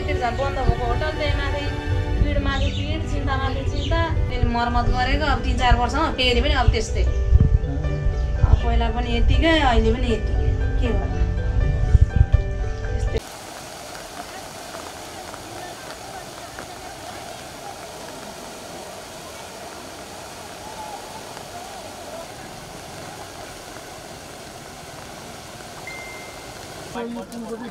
एकतिर झन् बन्द भएको होटल त्यही माथि पिड चिन्तामाथि चिन्ता फेरि मर्मत गरेको अब तिन चार वर्षमा फेरि पनि अब त्यस्तै अब पहिला पनि यतिकै अहिले पनि यतिकै के गर्नु So you can go to the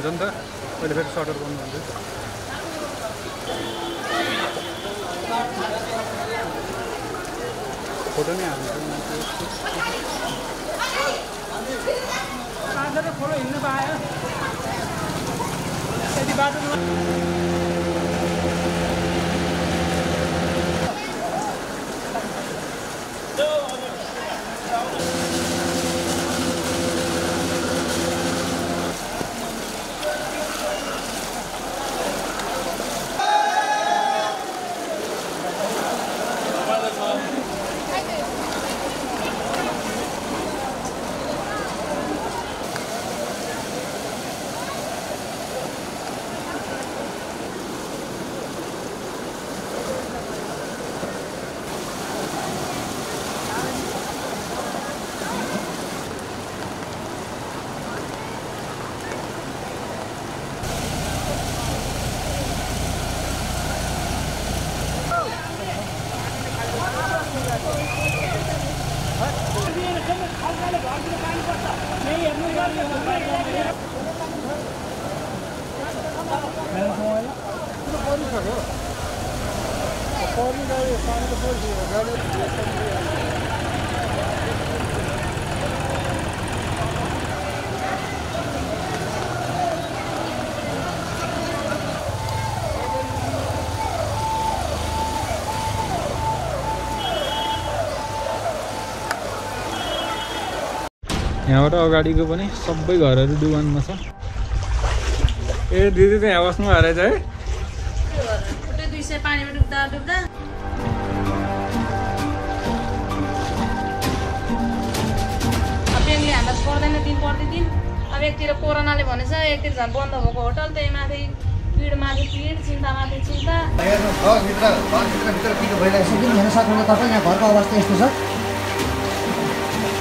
हुन्छ नि त अहिले फेरि सटर गर्नुहुन्छ फोटो नै हाल्छ खोलो हिँड्नु पायो त्यति बाटो यहाँबाट अगाडिको पनि सबै घरहरू डुबानमा छ ए दिदी त यहाँ बस्नु भएर चाहिँ है सय पानीमा डुब्दा डुब्दा ब्याङ्कले हामीलाई छोड्दैन दिन प्रतिदिन अब एकतिर कोरोनाले भनेछ एकतिर झन् बन्द भएको होटल त्यही माथि पिडमाथि पिड चिन्तामाथि चिन्ता घरको अवस्था यस्तो छ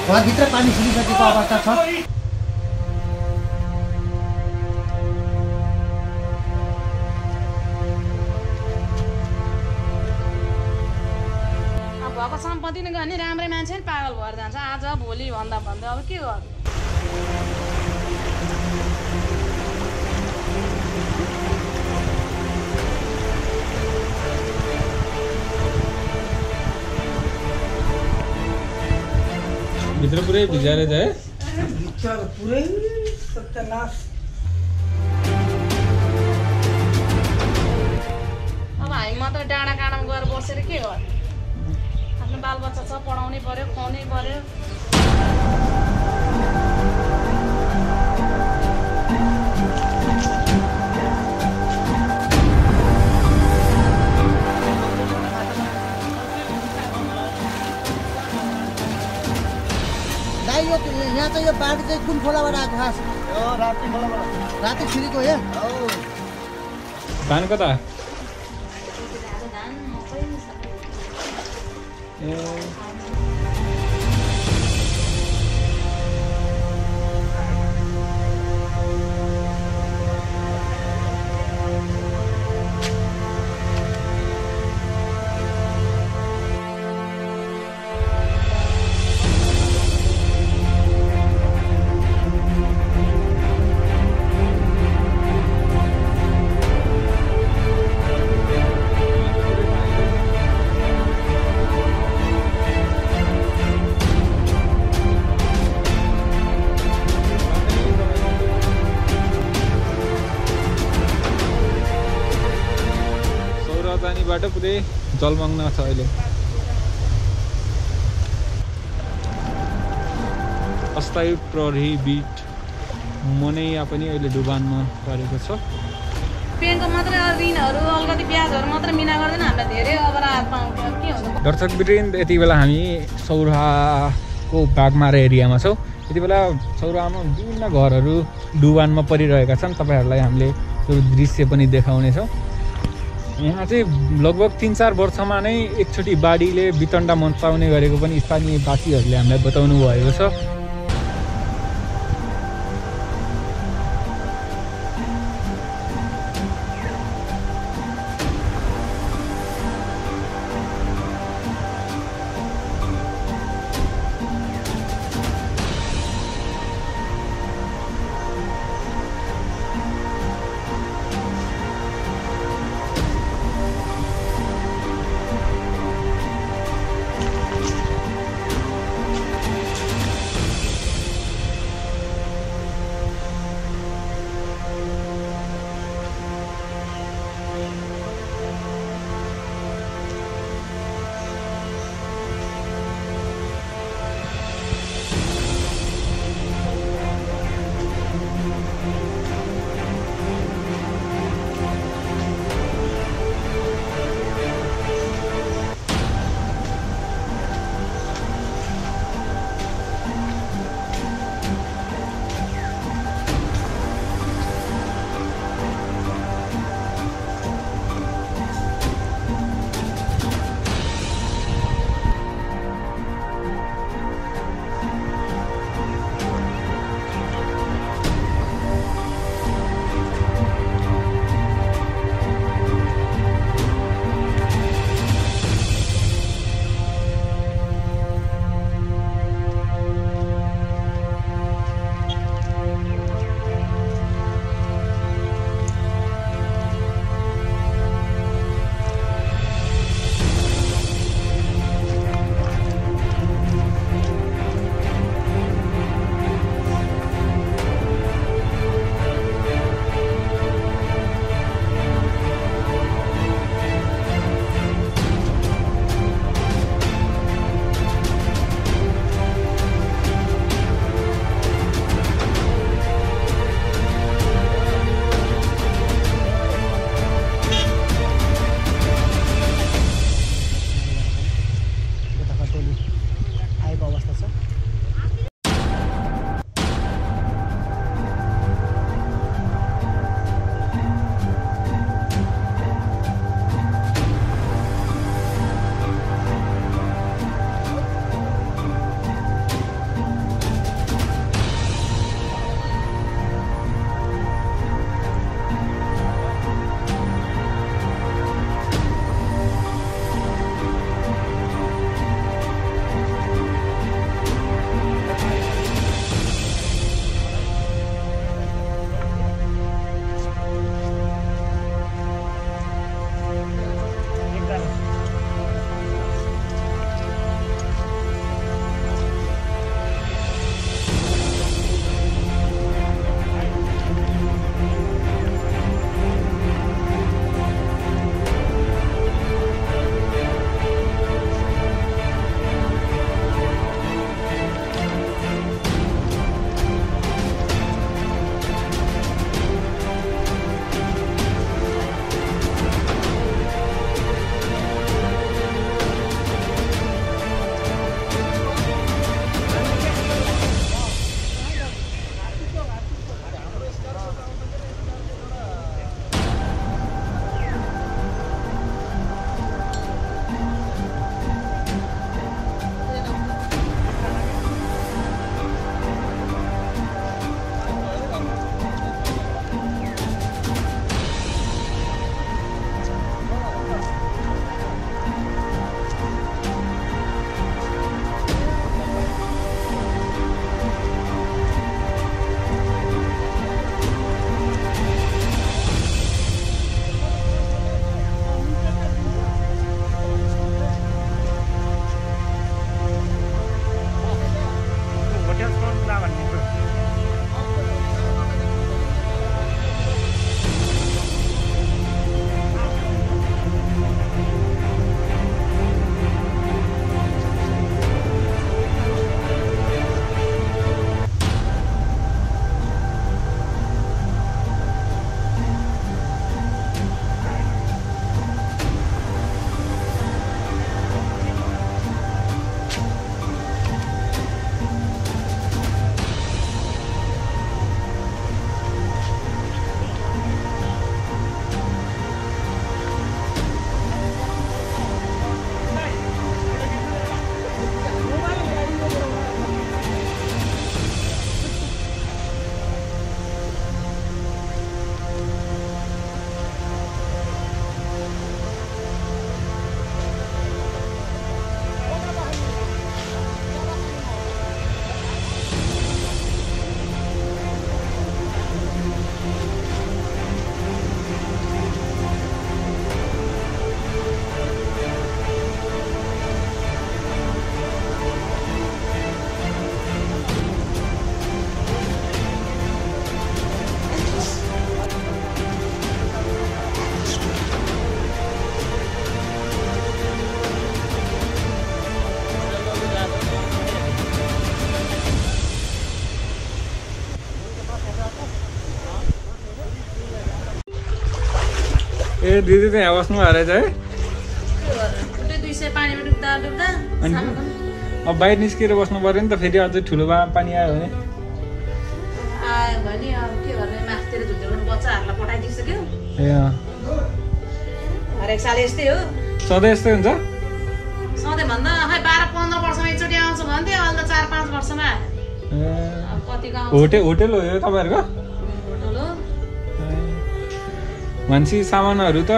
घरभित्र पानी छिरिसकेको अवस्था छ नै गर्ने राम्रै मान्छे नि पागल भएर जान्छ। आज भोलि भन्दा भन्दा। अब के गर्नु? भित्र पुरै भिजाएर है भित्र पुरै सत्यानाश। अब हामी मात्रै डाँडा काँडामा गएर बसेर के गर्नु? बालबच्चा छ पढाउनै पर्यो खुवाउनै पर्यो। दाइ यो यहाँ चाहिँ यो बाढी चाहिँ कुन खोलाबाट आएको खास? राति खोलाबाट। राति छिरेको यहाँ धान कता? सबै पुरै जलमग्न छ अहिले। अस्थायी प्रहरी बिट मनैया पनि अहिले डुबानमा परेको छ। पेनको मात्रै ऋणहरू अलिकति ब्याजहरू मात्रै मिना गर्दैन हामीलाई धेरै अपराध पाउँथ्यो अब के हुन्छ? दर्शक वृन्द यति बेला हामी सौराको बाघमारा एरियामा छौँ। यति बेला सौरामा विभिन्न घरहरू डुबानमा परिरहेका छन्। तपाईँहरूलाई हामीले त्यो दृश्य पनि देखाउनेछौँ। यहाँ चाहिँ लगभग तिन चार वर्षमा नै एकचोटि बाढीले वितण्डा मचाउने गरेको पनि स्थानीय वासीहरूले हामीलाई बताउनु भएको छ। ए दिदी त यहाँ बस्नु भएको रहेछ है अब बाहिर निस्केर बस्नु पऱ्यो नि त फेरि अझै ठुलो बा पानी आयो भने। आयो भने अब के गर्ने बच्चाहरूलाई पठाइदिइसक्यो। ए अँ। हरेक साल यस्तै हो। सधैँ यस्तै हुन्छ? सधैँ भन्दा खै बाह्र पन्ध्र वर्षमा एकचोटि आउँछ भन्थ्यो अहिले त चार पाँच वर्षमा। आयो। ए। अब कतिको आउँछ होटेल होटेल हो यो तपाईँहरूको? मान्छे सामानहरू त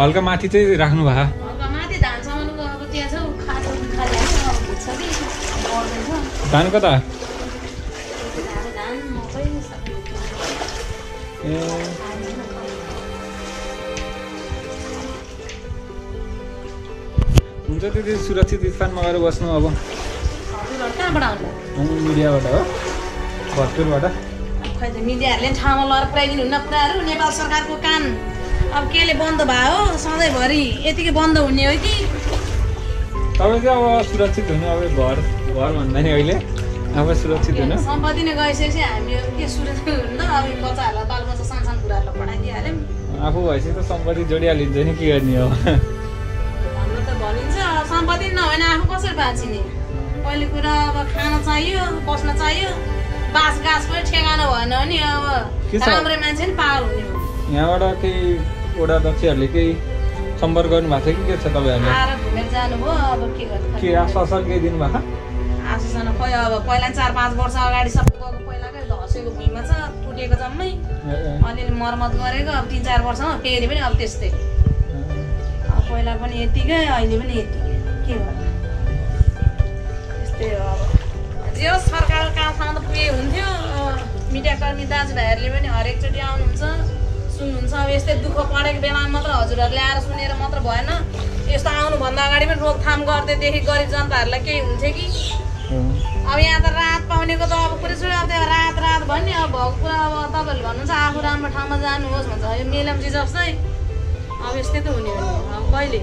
हल्का माथि चाहिँ राख्नु भयो धान कता? ए। हुन्छ त्यति सुरक्षित स्थानमा गएर बस्नु अब। मिडियाबाट हो भरतपुरबाट अब खै त मिडियाहरूले ठाउँमा लगेर पुऱ्याइदिनु हुन्न कुराहरू नेपाल सरकारको कान। अब केले बन्द भयो सधैँभरि यतिकै बन्द हुने हो कि? तपाईँ चाहिँ अब सुरक्षित हुनु अब घर घर भन्दा नि अहिले अब सुरक्षित हुनु। सम्पत्ति नै गइसकेपछि हामी के सुरक्षित हुनु त? अब बच्चाहरूलाई बालबच्चा सानो सानो कुराहरूलाई पठाइदिइहाल्यौँ आफू भएपछि त सम्पत्ति जोडिहालिन्छ नि के गर्ने हो? भन्नु त भनिन्छ सम्पत्ति नभएन आफू कसरी बाँचिने? पहिलो कुरा अब खान चाहियो बस्न चाहियो। बाँस गाँस पनि ठेगाना भएन भने अब? राम्रै मान्छे नि पागल हुने यहाँबाट केही वडा अध्यक्षहरूले केही सम्पर्क गर्नु भएको छ कि के छ तपाईँहरूले? आएर घुमेर जानुभयो अब के गर्नु के आश्वासन केही दिनुभएको आशुसँग खै अब पहिला चार पाँच वर्ष अगाडि सबै गएको पहिलाकै धसेको भुइँमा छ टुटेको जम्मै। अलिअलि मर्मत गरेको अब तिन चार वर्षमा फेरि पनि अब त्यस्तै। अब पहिला पनि यतिकै अहिले पनि यतिकै के गर्नु? त्यस्तै हो अब। जे होस् सरकारको कामसँग त पुगे हुन्थ्यो मिडियाकर्मी दाजुभाइहरूले पनि हरेकचोटि आउनुहुन्छ सुन्नुहुन्छ। अब यस्तै दुःख परेको बेलामा मात्र हजुरहरूले आएर सुनेर मात्र भएन। यस्तो आउनुभन्दा अगाडि पनि रोकथाम गर्दैदेखि गरिब जनताहरूलाई केही हुन्थ्यो कि? अब यहाँ त रात पाउनेको त अब कुरै छोड्यो अब त्यो रात रात भन्ने अब भएको कुरा अब तपाईँहरूले भन्नुहुन्छ आफू राम्रो ठाउँमा जानुहोस् भन्छ। यो मेलम्ची जस्तै अब यस्तै त हुने हो। नि अब कहिले?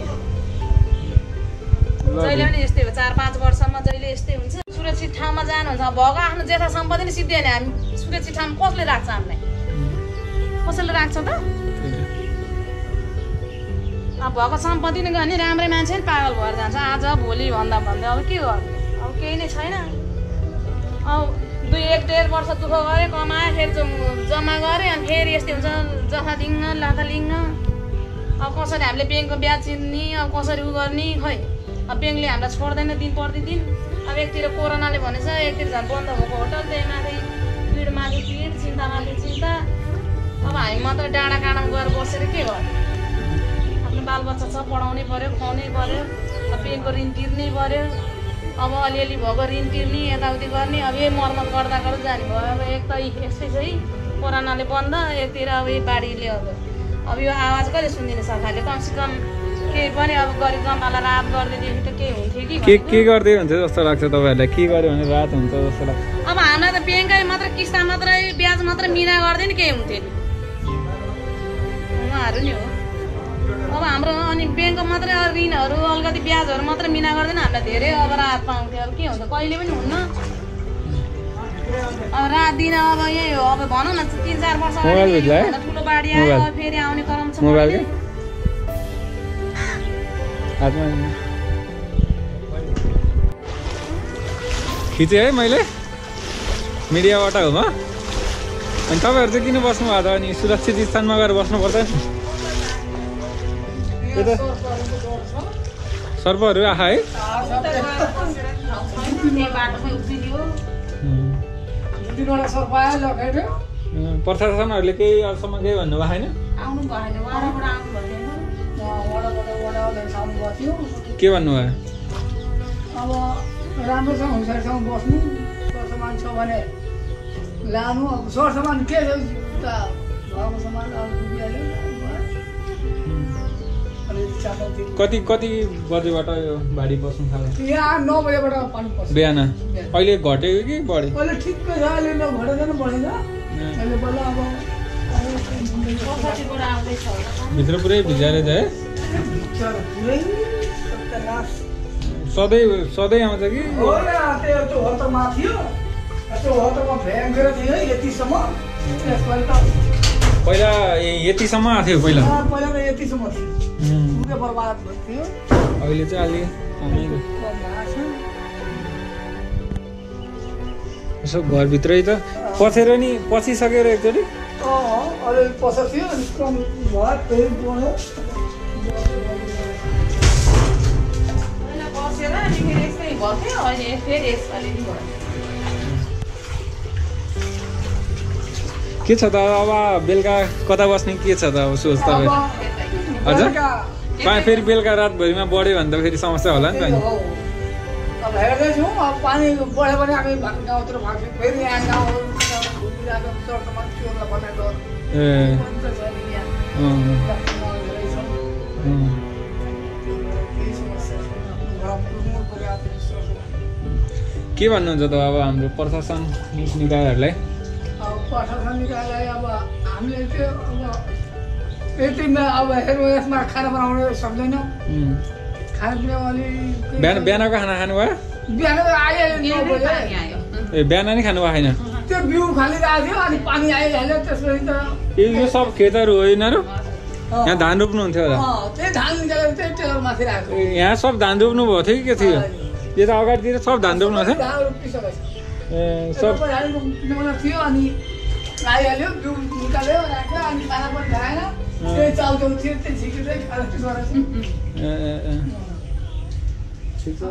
जहिले पनि यस्तै हो। चार पाँच वर्षमा जहिले यस्तै हुन्छ। सुरक्षित ठाउँमा जानुहुन्छ। भएको आफ्नो जेठा सम्पत्ति नै सिद्धियो भने हामी। सुरक्षित ठाउँमा कसले राख्छ हामीलाई? कसैले राख्छ त? अब भएको सम्पत्ति नै गयो भने राम्रै मान्छे नि पागल भएर जान्छ। आज भोलि भन्दा भन्दै। अब के गर्नु? अब केही नै छैन। अब दुई एक डेढ वर्ष दुःख गरेँ कमाएँ फेरि जम- जम्मा गरेँ अनि फेरि यस्तै हुन्छ। जथा लिङ्न लाथा लिङ्न अब कसरी हामीले ब्याङ्कको ब्याज चिन्ने अब कसरी उ गर्ने? खै अब ब्याङ्कले हामीलाई छोड्दैन दिन प्रतिदिन। अब एकतिर कोरोनाले भनेछ एकतिर झन् बन्द भएको होटल त्यही माथि पिड माथि पिड चिन्ता। अब हामी मात्र डाँडा काँडामा गएर बसेर के गर्नु? आफ्नो बालबच्चा छ पढाउनै पऱ्यो खुवाउनै पऱ्यो अब ब्याङ्कको ऋण तिर्नै पऱ्यो अब अलिअलि भएको ऋण तिर्ने यताउति गर्ने अब यही मर्मत गर्दा गर्दा जाने भयो। अब एक त यस्तै छ है कोरोनाले बन्द एकतिर अब यही बाढीले अब अब यो आवाज कहिले सुनिदिने सरकारले? कमसेकम केही पनि अब गरिब जनतालाई राहत गरिदिएदेखि त केही हुन्थ्यो कि के गर्दै हुन्छ जस्तो लाग्छ तपाईँहरूलाई? के गर्यो भने रात हुन्छ जस्तो लाग्छ? अब हामीलाई त ब्याङ्कै मात्र किस्ता मात्रै ब्याज मात्रै मिना गरिदियो नि केही हुन्थ्यो। नि उहाँहरू नि हो। अब हाम्रो अनि ब्याङ्कको मात्रै ऋणहरू अलिकति ब्याजहरू मात्रै मिना गरिदिन हामीलाई धेरै अब राहत पाउँथ्यो। अब के हुन्छ कहिले पनि हुन्न। अब रात दिन अब यही हो। अब भनौँ न तिन चार वर्ष ठुलो बाढी आयो फेरि आउने क्रम छ। हातमा खिचेँ है मैले। मिडियाबाट हो म। अनि तपाईँहरू चाहिँ किन बस्नु भएको त अनि सुरक्षित स्थानमा गएर बस्नु पर्दैन त्यही त सर्पहरू आखा है। प्रशासनहरूले केही अहिलेसम्म केही भन्नुभएको छैन? के भन्नुभयो अब राम्रोसँग हुँसारसँग बस्नु। सरसामान छ भने लानु। अब सरसामान के छ? उता भएको सामान अब। कति कति बजेबाट यो बाढी बस्नु थाल्यो? यहाँ नौ बजेबाट पानी पर्छ बिहान। अहिले घट्यो कि बढ्यो अहिले ठिक्कै छ अहिले नघटेन बढेन अहिले बल्ल अब भित्र पुरै भिजाएर जाए? सधैँ सधैँ आउँछ कि? त्यो त्यो भ्याङ्गेर यतिसम्म। पहिला यतिसम्म आएको थियो पहिला? अँ, पहिला त यतिसम्म थियो। उम्, पुरै बर्बाद भएको थियो अहिले चाहिँ अलि यसो घरभित्रै त पसेर नि पसिसकेर एकचोटि बसेर अनि फेरि यस्तै फेरि यसपालि के छ त? अब बेलुका कता बस्ने? के छ त? अब सोच तपाईँ हजुर। फेरि बेलुका रातभरिमा बढ्यो भने त फेरि समस्या होला नि त हेर्दैछौँ पानी बढ्यो भने हामी भा- गाउँतिर भाग्छौँ फेरि यहाँ गाउँ। ए पनि। के भन्नुहुन्छ त अब हाम्रो प्रशासन निकायहरूलाई अब प्रशासन निकायलाई अब हामीले त्यो अब यतिमा अब हेर्नु यसमा खाना बनाउन सक्दैनौँ उम्, खानापिना अलिक बिहान बिहानको खाना खानुभयो बिहान पानी आयो ए बिहान नि खानुभएको छैन त्यो बिउ फालिरहेको थियो अनि पानी आइहाल्यो त्यसपछि त यो सब खेतहरू हो यिनीहरू यहाँ धान रोप्नुहुन्थ्यो होला। अँ, त्यही धान निकालेर त्यही टेलर माथि राखेको ए, यहाँ सब धान रोप्नु भएको थियो कि के थियो? यो त अगाडितिर सब धान रोप्नु भएको थियो ए सब अनि आइहाल्यो बिउ निकाल्यो राख्यो अनि खाना पनि खाएन त्यही चाउचाउ थियो त्यही झिकेर खाएर गरेको ए, ए, ए। ठिक छ।